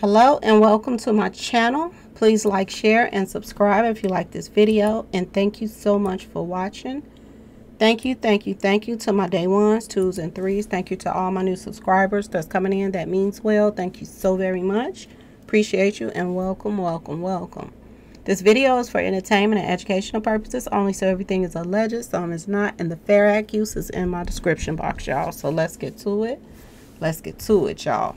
Hello and welcome to my channel. Please like, share, and subscribe if you like this video. And thank you so much for watching. Thank you, thank you, thank you to my day ones, twos, and threes. Thank you to all my new subscribers that's coming in. That means well. Thank you so very much. Appreciate you and welcome, welcome, welcome. This video is for entertainment and educational purposes only, so everything is alleged, some is not, and the fair act use is in my description box, y'all. So let's get to it. Let's get to it, y'all.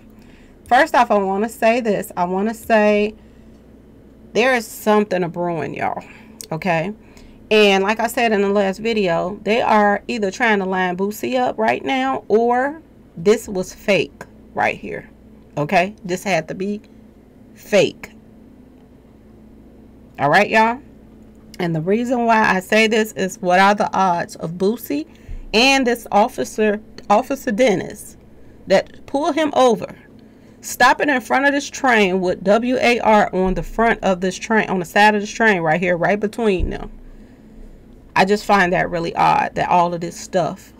First off, I want to say this. I want to say there is something a brewing, y'all. Okay? And like I said in the last video, they are either trying to line Boosie up right now or this was fake right here. Okay? This had to be fake. All right, y'all? And the reason why I say this is what are the odds of Boosie and this officer, Officer Dennis, that pull him over stopping in front of this train with WAR on the front of this train, on the side of this train right here, right between them. I just find that really odd that all of this stuff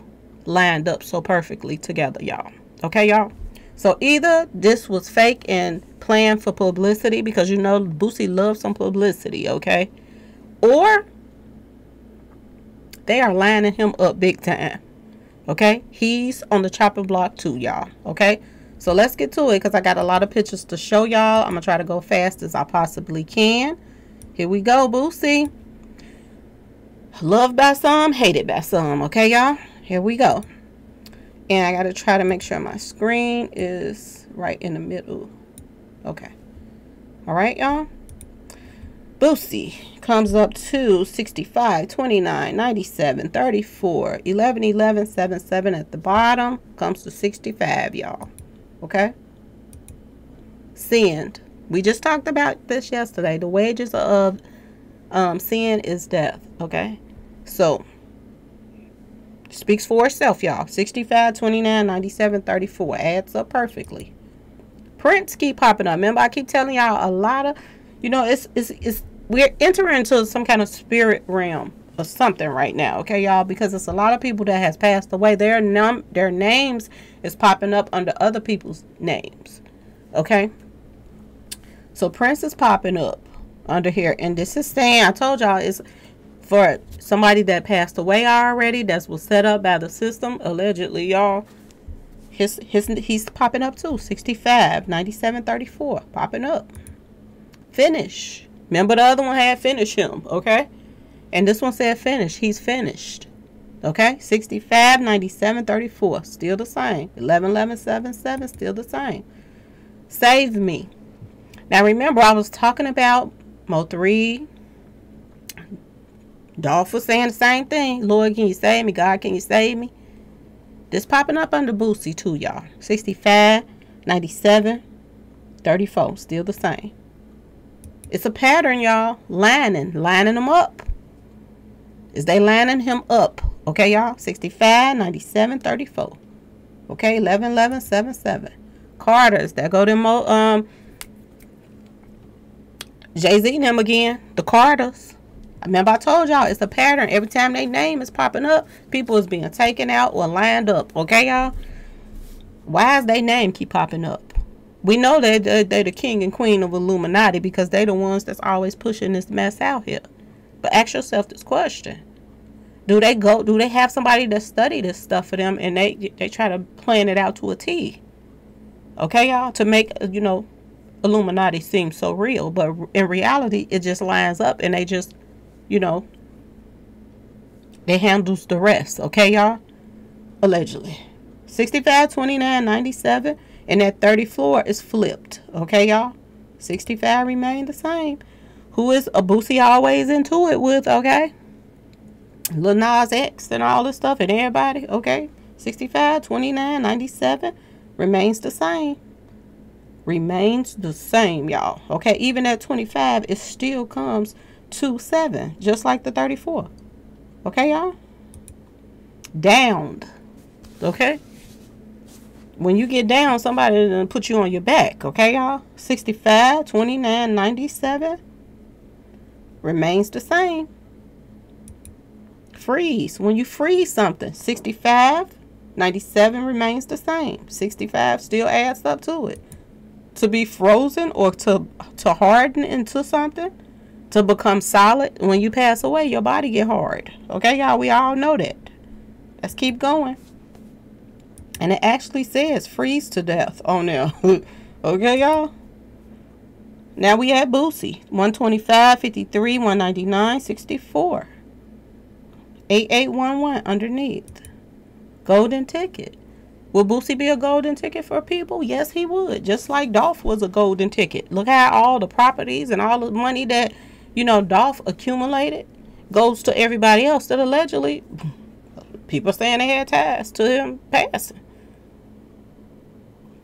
lined up so perfectly together, y'all. Okay, y'all? So either this was fake and planned for publicity because you know Boosie loves some publicity, okay? Or they are lining him up big time. Okay? He's on the chopping block too, y'all. Okay? So let's get to it because I got a lot of pictures to show y'all. I'm going to try to go fast as I possibly can. Here we go, Boosie. Loved by some, hated by some. Okay, y'all? Here we go. And I got to try to make sure my screen is right in the middle. Okay. All right, y'all? Boosie comes up to 65, 29, 97, 34, 11, 11, 7, 7 at the bottom. Comes to 65, y'all. Okay? Sin. We just talked about this yesterday. The wages of um, sin is death. Okay? So, speaks for itself, y'all. 65, 29, 97, 34. Adds up perfectly. Prince keep popping up. Remember, I keep telling y'all a lot of, you know, it's, it's, it's, we're entering into some kind of spirit realm or something right now, okay, y'all? Because it's a lot of people that has passed away. Their num their names is popping up under other people's names, okay? So Prince is popping up under here, and this is saying I told y'all is for somebody that passed away already. That was set up by the system allegedly, y'all. His his he's popping up too. 65, 97, 34, popping up. Finish. Remember the other one had finish him, okay? And this one said finish. He's finished. Okay, 65, 97, 34. Still the same. 11, 11, 7, 7. Still the same. Save me. Now remember, I was talking about Mo3. Dolph was saying the same thing. Lord, can you save me? God, can you save me? This popping up under Boosie too, y'all. 65, 97, 34. Still the same. It's a pattern, y'all. Lining. Lining them up. Is they lining him up? Okay, y'all? 65, 97, 34. Okay, 11, 11, 7, 7. Carters. That go them, um, Jay-Z and them again. The Carters. Remember I told y'all it's a pattern. Every time their name is popping up, people is being taken out or lined up. Okay, y'all? Why is their name keep popping up? We know that they're, they're the king and queen of Illuminati because they the ones that's always pushing this mess out here. But ask yourself this question. Do they go do they have somebody to study this stuff for them and they they try to plan it out to a T? Okay, y'all, to make uh, you know Illuminati seem so real, but in reality it just lines up and they just, you know, they handles the rest, okay, y'all? Allegedly. 65, 29, 97, and that 34 is flipped, okay, y'all? 65 remain the same who is a Boosie always into it with, okay? Lil Nas X and all this stuff and everybody, okay? 65, 29, 97 remains the same. Remains the same, y'all. Okay, even at 25, it still comes to 7, just like the 34. Okay, y'all? Downed. Okay? When you get down, somebody put you on your back. Okay, y'all? 65, 29, 97 remains the same. Freeze. When you freeze something, 65, 97 remains the same. 65 still adds up to it. to be frozen or to to harden into something to become solid when you pass away your body get hard okay y'all we all know that let's keep going and it actually says freeze to death on there okay y'all now we have Boosie 125 53 199 64 8811 underneath golden ticket Will Boosie be a golden ticket for people? Yes, he would. Just like Dolph was a golden ticket. Look at all the properties and all the money that, you know, Dolph accumulated goes to everybody else that allegedly people saying they had ties to him passing.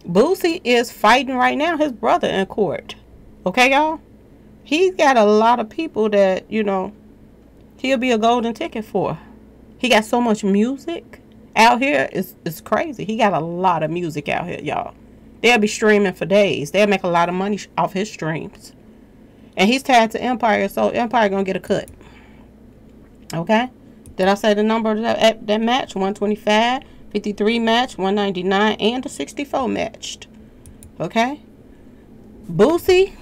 Boosie is fighting right now his brother in court. Okay, y'all? He's got a lot of people that, you know, he'll be a golden ticket for. He got so much music out here is is crazy. He got a lot of music out here, y'all. They'll be streaming for days. They'll make a lot of money off his streams. And he's tied to Empire, so Empire gonna get a cut. Okay? Did I say the number that that match? 125, 53 match, 199, and the 64 matched. Okay? Boosie,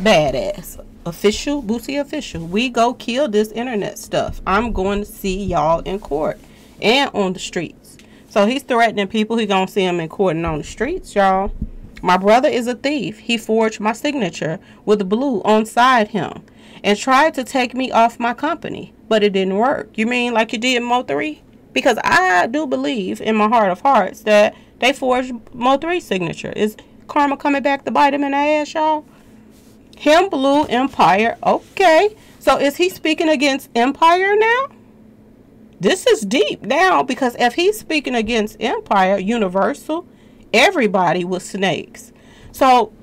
badass. Official, Boosie official. We go kill this internet stuff. I'm going to see y'all in court and on the streets. So he's threatening people. He gonna see him in court and on the streets, y'all. My brother is a thief. He forged my signature with blue on side him and tried to take me off my company, but it didn't work. You mean like you did Mo3? Because I do believe in my heart of hearts that they forged Mo3's signature. Is karma coming back to bite him in the ass, y'all? Him Blue Empire. Okay. So is he speaking against Empire now? This is deep now because if he's speaking against Empire, Universal, everybody was snakes. So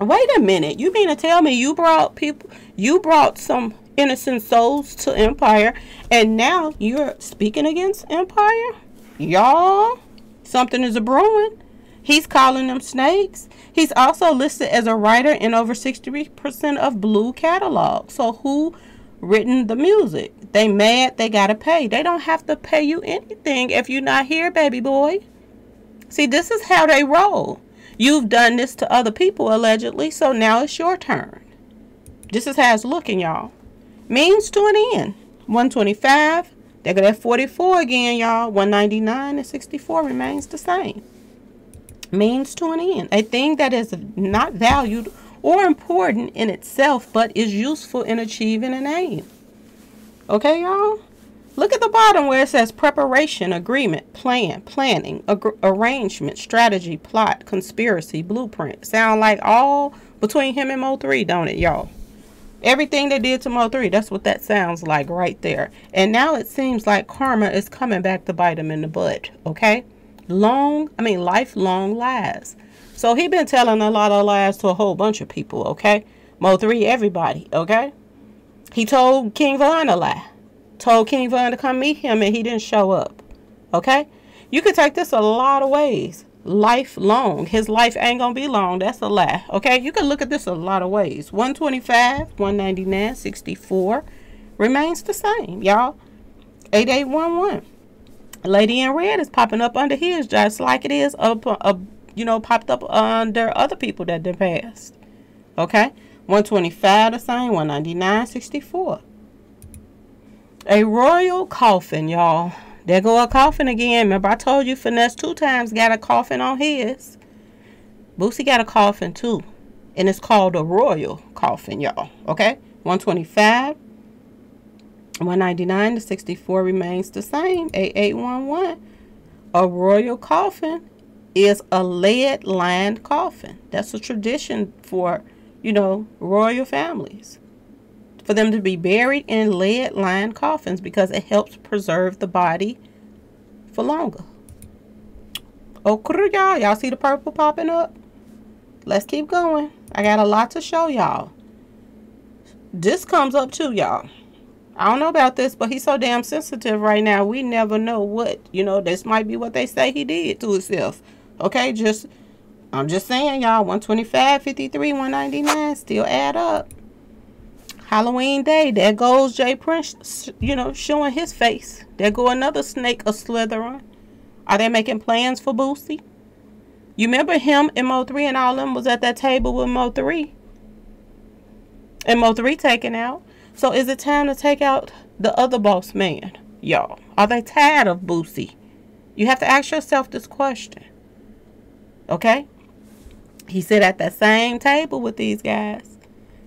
wait a minute. You mean to tell me you brought people you brought some innocent souls to Empire and now you're speaking against Empire? Y'all, something is a brewing. He's calling them snakes. He's also listed as a writer in over 60% of Blue catalog. So who written the music. They mad, they gotta pay. They don't have to pay you anything if you're not here, baby boy. See, this is how they roll. You've done this to other people allegedly, so now it's your turn. This is how it's looking, y'all. Means to an end. 125. They got at 44 again, y'all. 199 and 64 remains the same. Means to an end. A thing that is not valued or important in itself, but is useful in achieving an aim. Okay, y'all? Look at the bottom where it says preparation, agreement, plan, planning, arrangement, strategy, plot, conspiracy, blueprint. Sound like all between him and Mo3, don't it, y'all? Everything they did to Mo3, that's what that sounds like right there. And now it seems like karma is coming back to bite him in the butt, okay? Long, I mean, lifelong lies. So he been telling a lot of lies to a whole bunch of people, okay? Mo3, everybody, okay? He told King Von a lie. Told King Von to come meet him and he didn't show up. Okay? You could take this a lot of ways. Lifelong. His life ain't gonna be long. That's a lie. Okay? You can look at this a lot of ways. 125, 199, 64 remains the same, y'all. 8811. Lady in red is popping up under his just like it is up, up you know, popped up under other people that did passed. Okay? 125 the same, 199, 64. A royal coffin, y'all. There go a coffin again. Remember I told you Finesse2Tymes got a coffin on his. Boosie got a coffin too. And it's called a royal coffin, y'all. Okay? 125. 199 to 64 remains the same. 8811. A royal coffin is a lead lined coffin. That's a tradition for, you know, royal families. For them to be buried in lead lined coffins because it helps preserve the body for longer. Oh, okay, y'all. Y'all see the purple popping up? Let's keep going. I got a lot to show y'all. This comes up too, y'all. I don't know about this, but he's so damn sensitive right now. We never know what, you know, this might be what they say he did to himself. Okay, just I'm just saying, y'all. 125, 53, 199 still add up. Halloween day, there goes J. Prince, you know, showing his face. There go another snake a slithering. Are they making plans for Boosie? You remember him and Mo3 and all them was at that table with Mo3? And Mo3 taken out. So is it time to take out the other boss man? Y'all. Are they tired of Boosie? You have to ask yourself this question. Okay? He sit at that same table with these guys.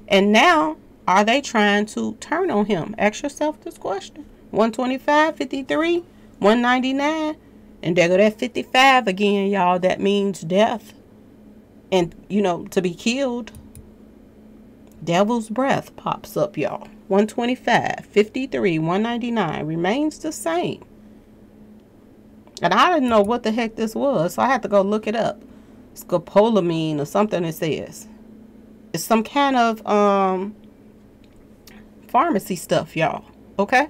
And now, are they trying to turn on him? Ask yourself this question. 125, 53, 199. And there go that 55 again, y'all. That means death. And, you know, to be killed. Devil's breath pops up, y'all. 125, 53, 199 remains the same. And I didn't know what the heck this was, so I had to go look it up. Scopolamine or something it says. It's some kind of um pharmacy stuff, y'all. Okay?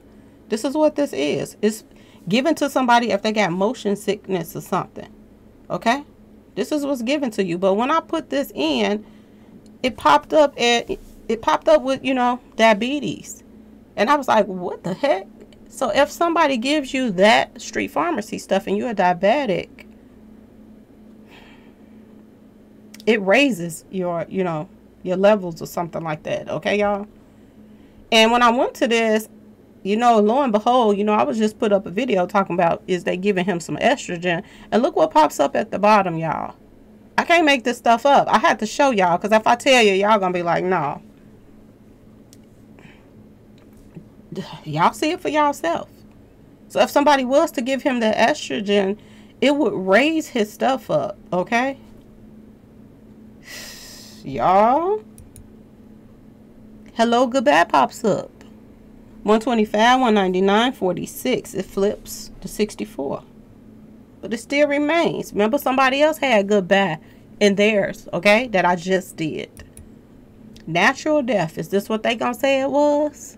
This is what this is. It's given to somebody if they got motion sickness or something. Okay? This is what's given to you. But when I put this in, it popped up at it popped up with, you know, diabetes. And I was like, what the heck? So if somebody gives you that street pharmacy stuff and you're a diabetic, it raises your, you know, your levels or something like that. Okay, y'all? And when I went to this, you know, lo and behold, you know, I was just put up a video talking about is they giving him some estrogen. And look what pops up at the bottom, y'all. I can't make this stuff up. I had to show y'all because if I tell you, y'all going to be like, no. Y'all see it for yourself. So if somebody was to give him the estrogen, it would raise his stuff up, okay? Y'all. Hello, goodbye pops up. 125, 199, 46. It flips to 64. But it still remains. Remember, somebody else had goodbye in theirs, okay? That I just did. Natural death. Is this what they gonna say it was?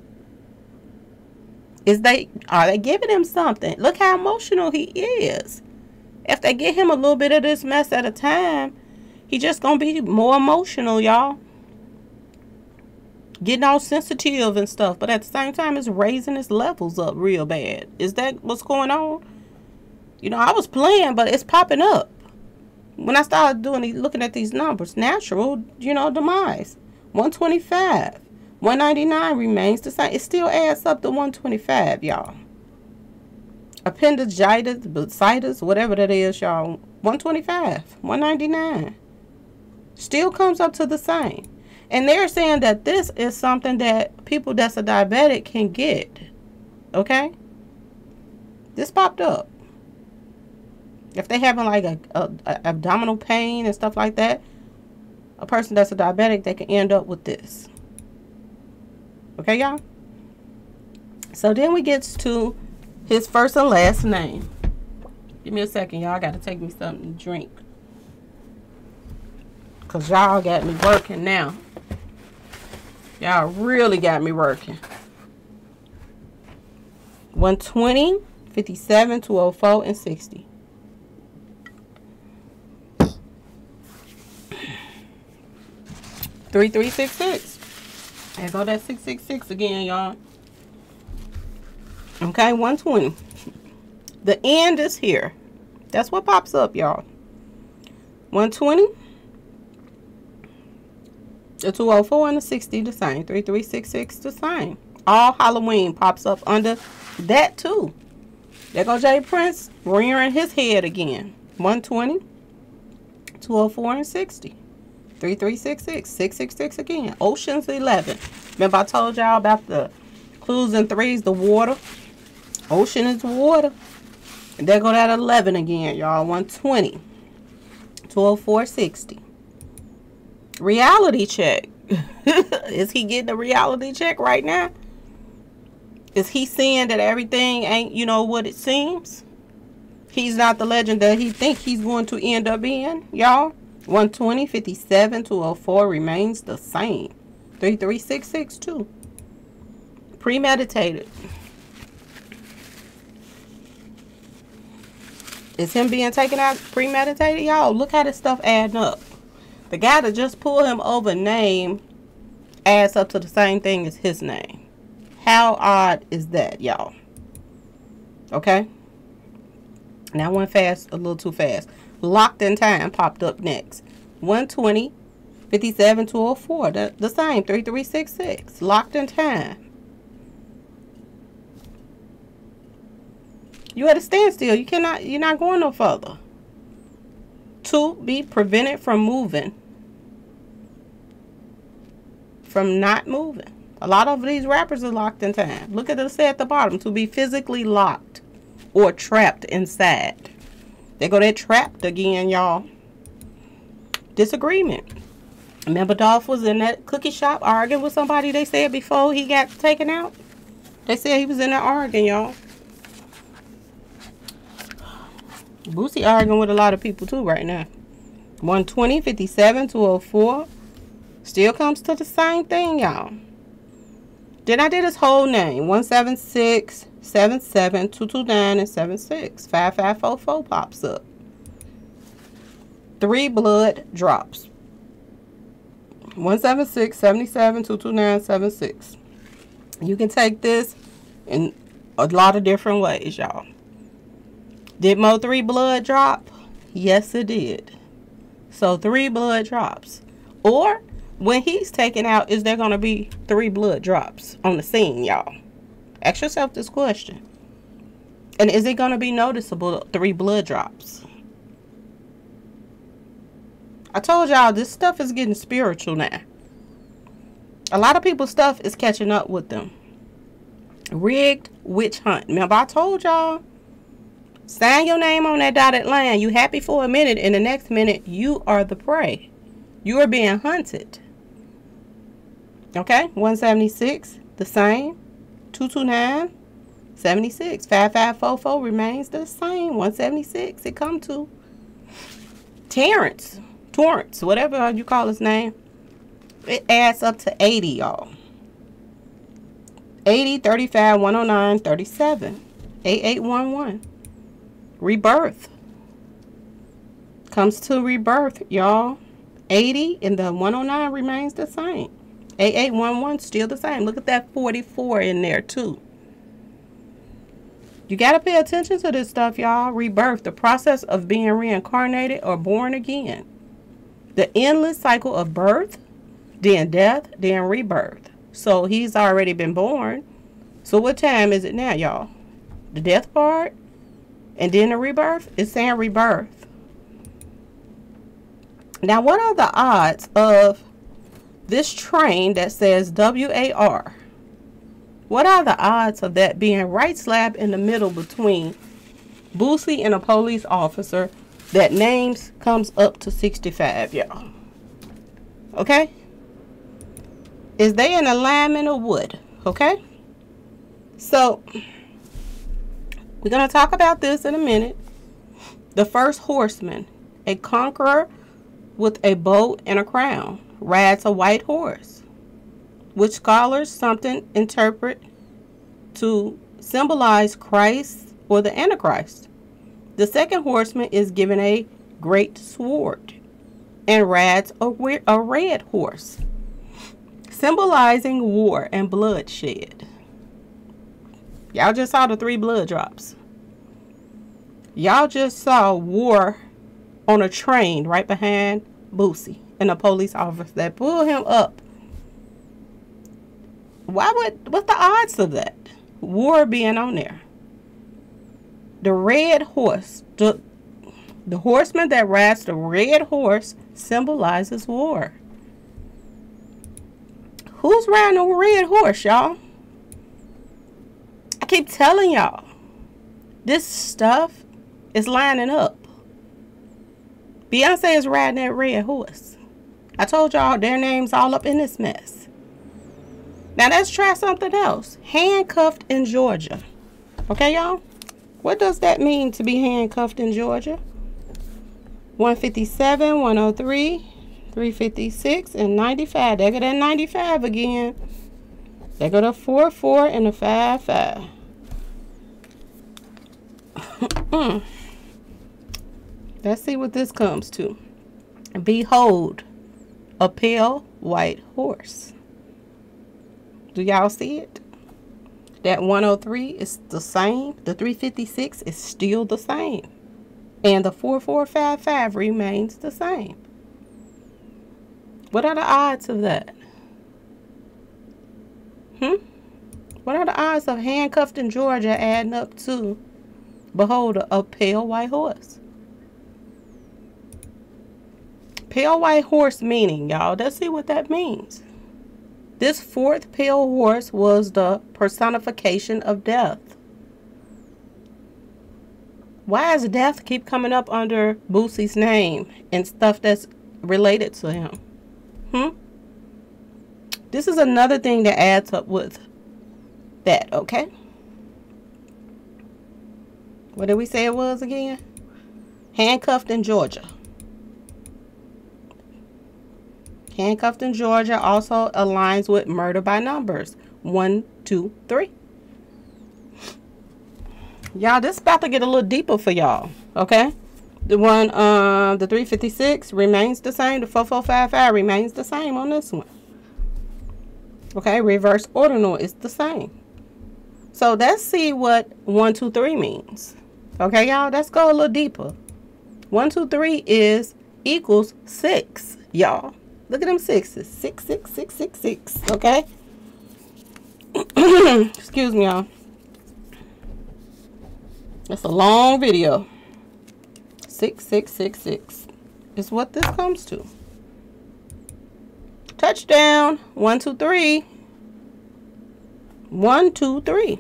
Is they are they giving him something? Look how emotional he is. If they get him a little bit of this mess at a time, he just gonna be more emotional, y'all getting all sensitive and stuff, but at the same time, it's raising his levels up real bad. Is that what's going on? You know, I was playing, but it's popping up. When I started doing looking at these numbers, natural, you know, demise. 125. 199 remains the same. It still adds up to 125, y'all. Appendicitis, bursitis, whatever that is, y'all. 125. 199. Still comes up to the same. And they're saying that this is something that people that's a diabetic can get. Okay? This popped up. If they having like a, a, a abdominal pain and stuff like that, a person that's a diabetic, they can end up with this. Okay, y'all? So then we get to his first and last name. Give me a second, y'all. got to take me something to drink. Because y'all got me working now. Y'all really got me working. 120, 57, 204, and 60. Three three six six. There go that six six six again, y'all. Okay, 120. The end is here. That's what pops up, y'all. 120. The 204 and the 60 the same. 3366 the same. All Halloween pops up under that too. There go J. Prince rearing his head again. 120, 204 and 60. 3366, 666 again. Ocean's 11. Remember I told y'all about the clues and threes, the water. Ocean is water. And there go that 11 again, y'all. 120, 204, 60. Reality check. Is he getting a reality check right now? Is he seeing that everything ain't, you know, what it seems? He's not the legend that he think he's going to end up being, y'all. 120, 57, 204 remains the same. 33662. Premeditated. Is him being taken out premeditated? Y'all, look how this stuff adding up. The guy that just pulled him over name adds up to the same thing as his name. How odd is that, y'all? Okay? Now I went fast, a little too fast. Locked in time popped up next. 120, 57, 204. The, the same. 3366. Locked in time. You at a standstill. You cannot, you're not going no further. To be prevented from moving. From not moving. A lot of these rappers are locked in time. Look at the say at the bottom. To be physically locked or trapped inside. They go that trapped again, y'all. Disagreement. Remember Dolph was in that cookie shop arguing with somebody they said before he got taken out? They said he was in there arguing, y'all. Boosie arguing with a lot of people too right now. 120, 57, 204. Still comes to the same thing, y'all. Then I did his whole name. 176, 77, 229, and 76. 5544 pops up. Three blood drops. 176, 77, 229, 76. You can take this in a lot of different ways, y'all. Did Mo 3 blood drop? Yes, it did. So 3 blood drops. Or when he's taken out, is there going to be 3 blood drops on the scene, y'all? Ask yourself this question. And is it going to be noticeable 3 blood drops? I told y'all this stuff is getting spiritual now. A lot of people's stuff is catching up with them. Rigged witch hunt. Remember I told y'all Sign your name on that dotted line. You happy for a minute, and the next minute you are the prey. You are being hunted. Okay, 176, the same. 229, 76. 5544 remains the same. 176, it come to. Terrence, Torrance, whatever you call his name. It adds up to 80, y'all. 80, 35, 109, 37. 8811 rebirth. Comes to rebirth, y'all. 80 and the 109 remains the same. 8811 still the same. Look at that 44 in there too. You got to pay attention to this stuff, y'all. Rebirth, the process of being reincarnated or born again. The endless cycle of birth, then death, then rebirth. So he's already been born. So what time is it now, y'all? The death part? And then the rebirth is saying rebirth. Now, what are the odds of this train that says WAR? What are the odds of that being right slap in the middle between Boosie and a police officer that names comes up to 65, y'all? Okay? Is they in alignment or wood? Okay? So, we're going to talk about this in a minute. The first horseman, a conqueror with a bow and a crown, rides a white horse, which scholars something interpret to symbolize Christ or the Antichrist. The second horseman is given a great sword and rides a, a red horse, symbolizing war and bloodshed. Y'all just saw the three blood drops. Y'all just saw war on a train right behind Boosie and a police officer that pulled him up. Why would, what's the odds of that? War being on there. The red horse, the, the horseman that rides the red horse symbolizes war. Who's riding a red horse, y'all? I keep telling y'all, this stuff is lining up. Beyonce is riding that red horse. I told y'all their names all up in this mess. Now let's try something else. Handcuffed in Georgia. Okay, y'all? What does that mean to be handcuffed in Georgia? 157, 103, 356, and 95. There go that 95 again. There go the 4, 4, and the 5, 5. Let's see what this comes to. Behold, a pale white horse. Do y'all see it? That 103 is the same. The 356 is still the same. And the 4455 remains the same. What are the odds of that? Hmm? What are the odds of handcuffed in Georgia adding up to behold a pale white horse? Pale white horse meaning, y'all. Let's see what that means. This fourth pale horse was the personification of death. Why does death keep coming up under Boosie's name and stuff that's related to him? Hmm? This is another thing that adds up with that, okay? What did we say it was again? Handcuffed in Georgia. Handcuffed in Georgia also aligns with murder by numbers. One, two, three. Y'all, this about to get a little deeper for y'all. Okay? The one, um, the 356 remains the same. The 4455 remains the same on this one. Okay, reverse ordinal is the same. So let's see what 123 means. Okay, y'all, let's go a little deeper. 123 is equals 6, y'all. Look at them sixes. Six, six, six, six, six. Okay? Excuse me, y'all. That's a long video. 6666 is what this comes to. Touchdown. One, two, three. One, two, three.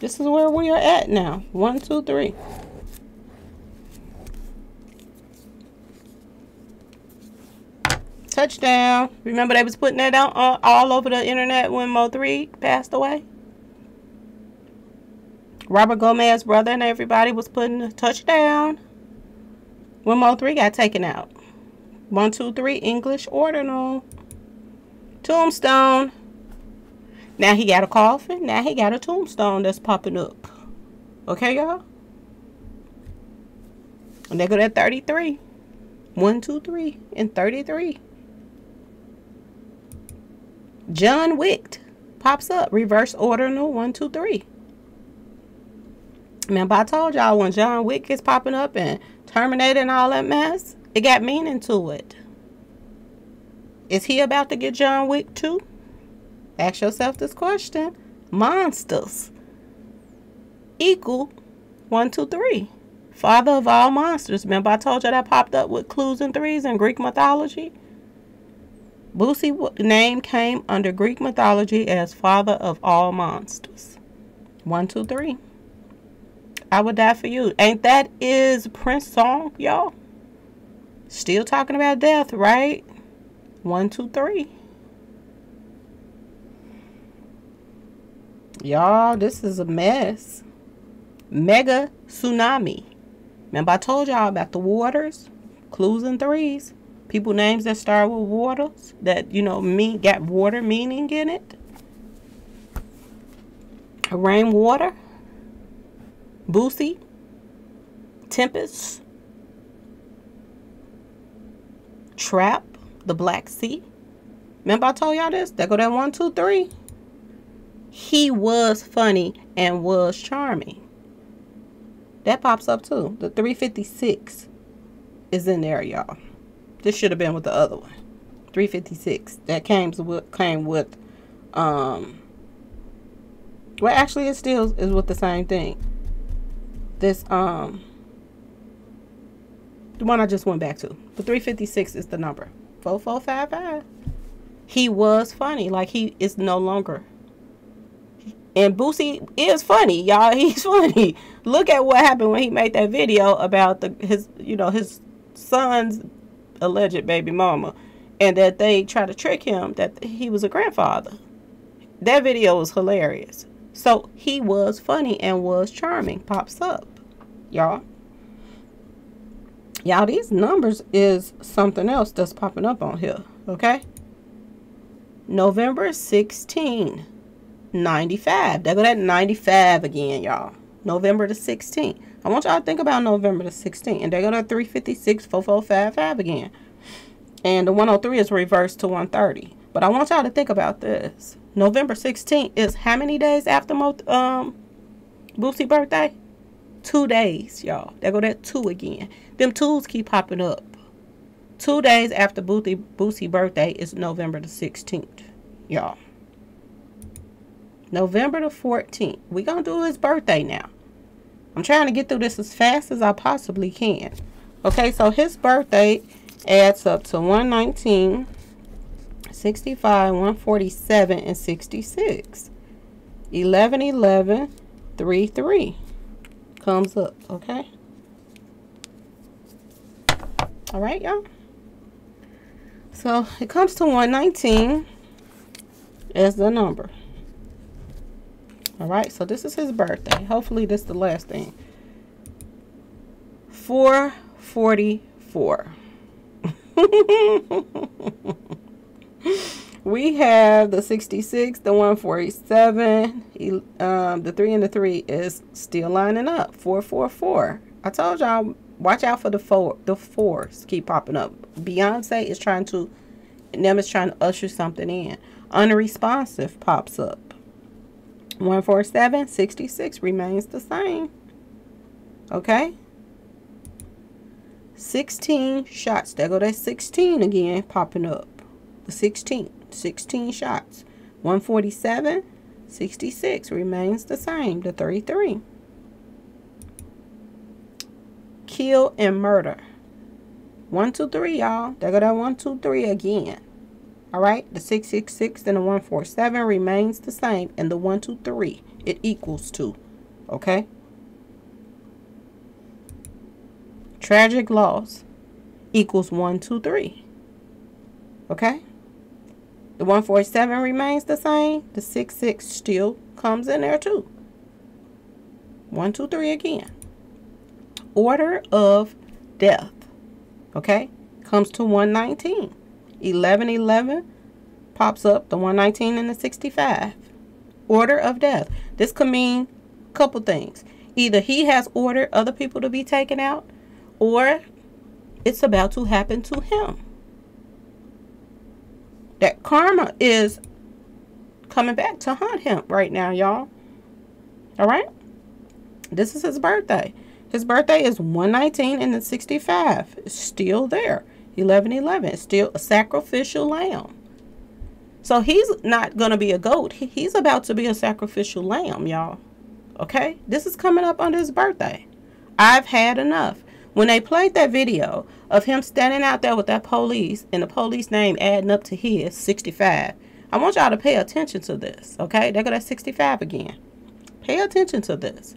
This is where we are at now. One, two, three. Touchdown. Remember they was putting that out uh, all over the internet when Mo3 passed away? Robert Gomez's brother and everybody was putting a touchdown when Mo3 got taken out. One, two, three, English ordinal. Tombstone. Now he got a coffin. Now he got a tombstone that's popping up. Okay, y'all? And they go at 33. 1, 2, 3, and 33. John Wick pops up. Reverse ordinal 1, 2, 3. Remember I told y'all when John Wick is popping up and Terminator and all that mess, it got meaning to it. Is he about to get John Wick too? Ask yourself this question. Monsters equal one, two, three. Father of all monsters. Remember I told you that popped up with clues and threes in Greek mythology? Boosie name came under Greek mythology as father of all monsters. One, two, three. I would die for you. Ain't that is Prince song, y'all? Still talking about death, right? One, two, three. Y'all, this is a mess. Mega tsunami. Remember I told y'all about the waters? Clues and threes. People names that start with waters that, you know, mean got water meaning in it. Rainwater. Boosie. Tempest. Trap. The Black Sea. Remember I told y'all this? That go that one, two, three he was funny and was charming. That pops up too. The 356 is in there, y'all. This should have been with the other one. 356. That came with came with um well actually it still is with the same thing. This um the one I just went back to. The 356 is the number. 4455. He was funny. Like he is no longer and Boosie is funny, y'all. He's funny. Look at what happened when he made that video about the his you know his son's alleged baby mama, and that they tried to trick him that he was a grandfather. That video was hilarious. So he was funny and was charming. Pops up, y'all. Y'all, these numbers is something else that's popping up on here. Okay. November 16. 95. There go that 95 again, y'all. November the 16th. I want y'all to think about November the 16th. And there go to 356, 4455 again. And the 103 is reversed to 130. But I want y'all to think about this. November 16th is how many days after Mo um Boosie birthday? Two days, y'all. They go that two again. Them twos keep popping up. Two days after Boosie, Boosie birthday is November the 16th, y'all. November the 14th. we going to do his birthday now. I'm trying to get through this as fast as I possibly can. Okay, so his birthday adds up to 119, 65, 147, and 66. 11, 11, 3, 3 comes up, okay? All right, y'all. So it comes to 119 as the number. All right, so this is his birthday. Hopefully this is the last thing. 444. we have the 66, the 147, um, the 3 and the 3 is still lining up. 444. I told y'all, watch out for the four. The fours keep popping up. Beyonce is trying to, them is trying to usher something in. Unresponsive pops up. 147, 66 remains the same. Okay? 16 shots. There go that 16 again popping up. The 16. 16 shots. 147, 66 remains the same. The 33. Kill and murder. One, two, three, y'all. There go that one, two, three again. All right, the 666 and the 147 remains the same. And the 123, it equals 2. Okay? Tragic loss equals 123. Okay? The 147 remains the same. The 66 still comes in there too. 123 again. Order of death. Okay? Comes to 119. 1111 pops up, the 119 and the 65. Order of death. This could mean a couple things. Either he has ordered other people to be taken out, or it's about to happen to him. That karma is coming back to haunt him right now, y'all. All right? This is his birthday. His birthday is 119 and the 65. It's still there. 1111 still a sacrificial lamb. So he's not going to be a goat. He's about to be a sacrificial lamb, y'all. Okay? This is coming up under his birthday. I've had enough. When they played that video of him standing out there with that police and the police name adding up to his 65, I want y'all to pay attention to this. Okay? There go that 65 again. Pay attention to this.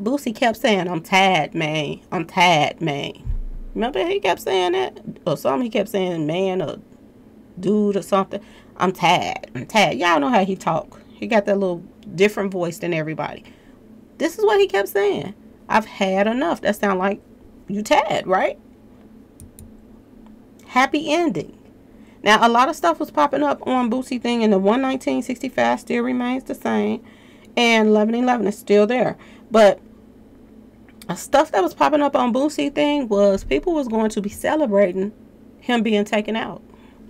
Boosie kept saying, I'm tired, man. I'm tired, man. Remember he kept saying that? Or something he kept saying man or dude or something. I'm tired. I'm tired. Y'all know how he talk. He got that little different voice than everybody. This is what he kept saying. I've had enough. That sound like you tired, right? Happy ending. Now, a lot of stuff was popping up on Boosie thing, and the 11965 still remains the same, and 1111 is still there. But stuff that was popping up on Boosie thing was people was going to be celebrating him being taken out.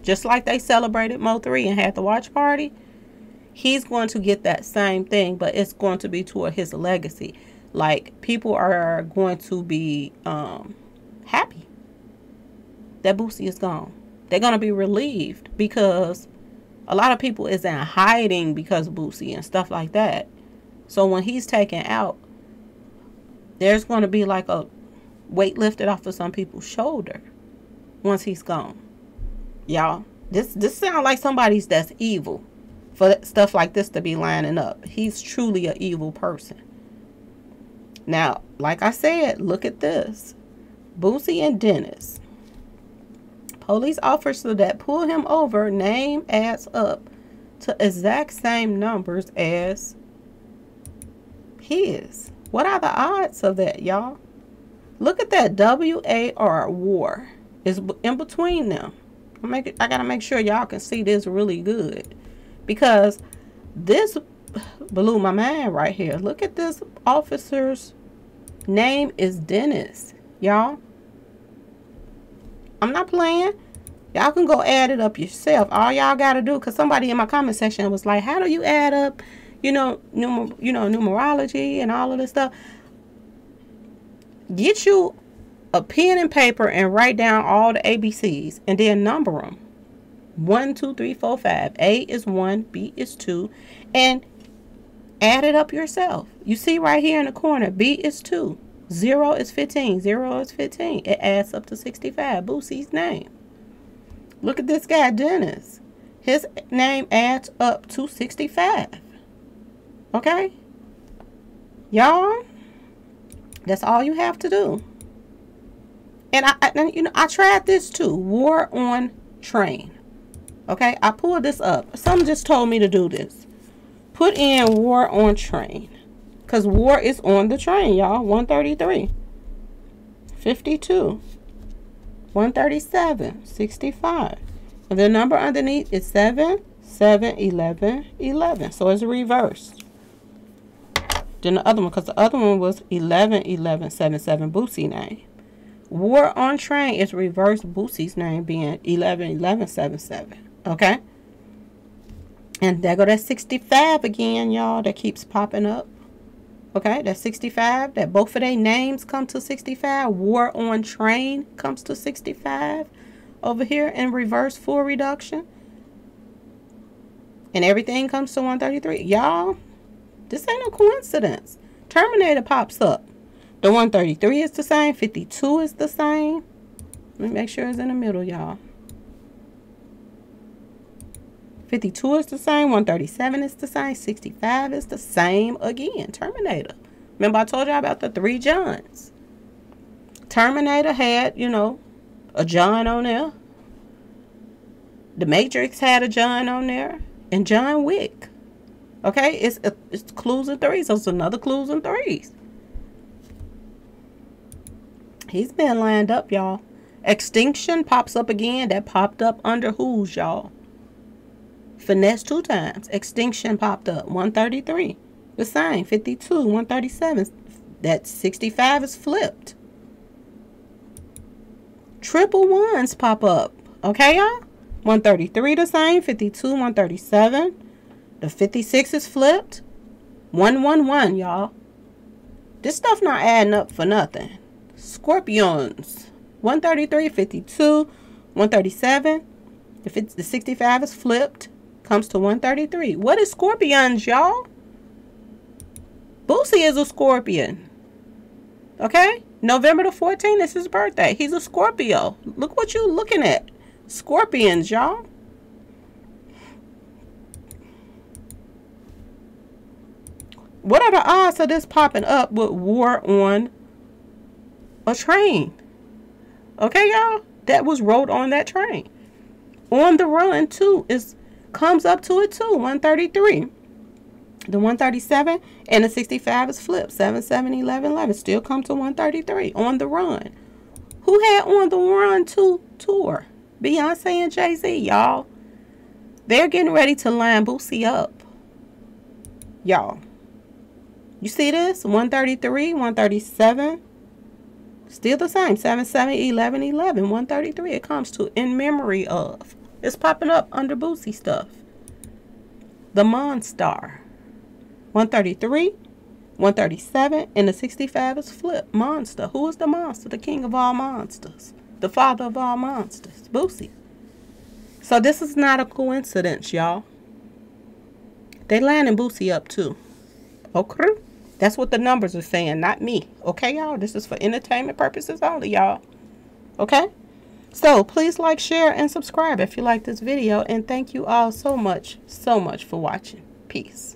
Just like they celebrated Mo 3 and had the watch party. He's going to get that same thing, but it's going to be toward his legacy. Like people are going to be um, happy that Boosie is gone. They're going to be relieved because a lot of people is in hiding because of Boosie and stuff like that. So when he's taken out, there's going to be like a weight lifted off of some people's shoulder once he's gone. Y'all, this this sounds like somebody's that's evil for stuff like this to be lining up. He's truly an evil person. Now, like I said, look at this. Boosie and Dennis. Police officer that pull him over name adds up to exact same numbers as his. What are the odds of that, y'all? Look at that W-A-R, war, is in between them. I, make it, I got to make sure y'all can see this really good. Because this blew my mind right here. Look at this officer's name is Dennis, y'all. I'm not playing. Y'all can go add it up yourself. All y'all got to do, because somebody in my comment section was like, how do you add up you know, numer- you know, numerology and all of this stuff. Get you a pen and paper and write down all the ABCs and then number them. One, two, three, four, five. A is one, B is two, and add it up yourself. You see right here in the corner, B is two. Zero is 15. Zero is 15. It adds up to 65. Boosie's name. Look at this guy, Dennis. His name adds up to 65. Okay? Y'all, that's all you have to do. And I, I, you know, I tried this too. War on train. Okay, I pulled this up. Someone just told me to do this. Put in war on train. Because war is on the train, y'all. 133. 52. 137. 65. And the number underneath is 7, 7, 11, 11. So it's reversed. Then the other one, because the other one was 11, 11, 77, Boosie name. War on Train is reverse Boosie's name being 11, 11, 77. Okay? And there go that 65 again, y'all, that keeps popping up. Okay, that's 65. That both of their names come to 65. War on Train comes to 65 over here in reverse full reduction. And everything comes to 133. Y'all, this ain't a coincidence. Terminator pops up. The 133 is the same. 52 is the same. Let me make sure it's in the middle, y'all. 52 is the same. 137 is the same. 65 is the same again. Terminator. Remember I told y'all about the three Johns. Terminator had, you know, a John on there. The Matrix had a John on there. And John Wick. Okay, it's it's clues and threes. So it's another clues and threes. He's been lined up, y'all. Extinction pops up again. That popped up under who's, y'all? Finesse2Tymes. Extinction popped up. 133. The same. 52. 137. That 65 is flipped. Triple ones pop up. Okay, y'all? 133 the same. 52. 137. The 56 is flipped. 111, y'all. This stuff not adding up for nothing. Scorpions. 133, 52, 137. If it's the 65 is flipped comes to 133. What is scorpions, y'all? Boosie is a scorpion. Okay? November the 14th is his birthday. He's a Scorpio. Look what you looking at. Scorpions, y'all. What are the odds of this popping up with war on a train? Okay, y'all? That was rode on that train. On the run, too, is comes up to it too. 133. The 137 and the 65 is flipped. 7, 7, 11, 11. Still come to 133 on the run. Who had on the run to tour? Beyonce and Jay-Z, y'all. They're getting ready to line Boosie up. Y'all. You see this? 133, 137. Still the same. 7, 7, 11, 11. 133 it comes to in memory of. It's popping up under Boosie stuff. The Monstar. 133, 137, and the 65 is Flip. Monster. Who is the monster? The king of all monsters. The father of all monsters. Boosie. So this is not a coincidence, y'all. They landing Boosie up too. Okay? That's what the numbers are saying, not me. Okay, y'all? This is for entertainment purposes only, y'all. Okay? So please like, share, and subscribe if you like this video. And thank you all so much, so much for watching. Peace.